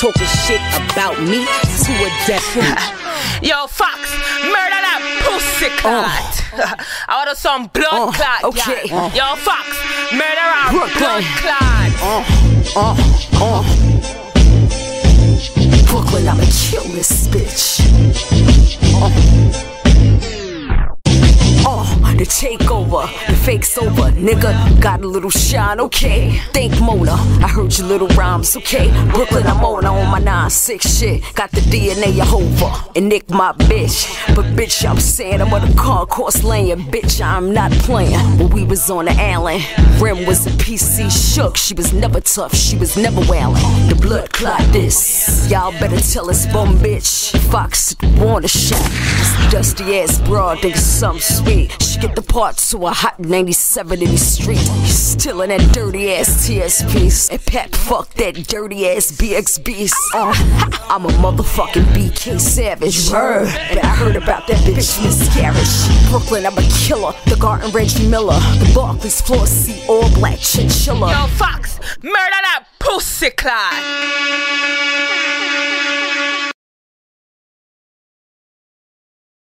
talking shit about me to a death. Yo, Fox, murder that pussy clot. I want some blood Uh, clot. okay. yeah. Yo, Fox, murder Brooklyn. blood clot. Uh, uh. Brooklyn, I'ma kill this bitch. Uh. Uh, the takeover, the fake's over. Nigga, got a little shine, okay. Think Mona, I heard your little rhymes, okay. Brooklyn, I'm on, 9-6 shit. Got the DNA of Jehovah, and Nick my bitch. But bitch, I'm saying I'm on the concourse laying. Bitch, I'm not playing. When we was on the island, Rim was a PC shook. She was never tough, she was never wailing. The blood clot this. Y'all better tell us bum bitch. Fox want a shot. Dusty ass broad think something sweet. She get the parts to a hot 97 in the street. Still in that dirty ass TSP. And Pat fuck that dirty ass BXB. Uh, I'm a motherfucking BK Savage. You? But I heard about that bitch miscarriage. Brooklyn, I'm a killer. The Garden Reggie Miller. The Barclays floor seat all black chinchilla. Yo, Fox, murder that pussy clot.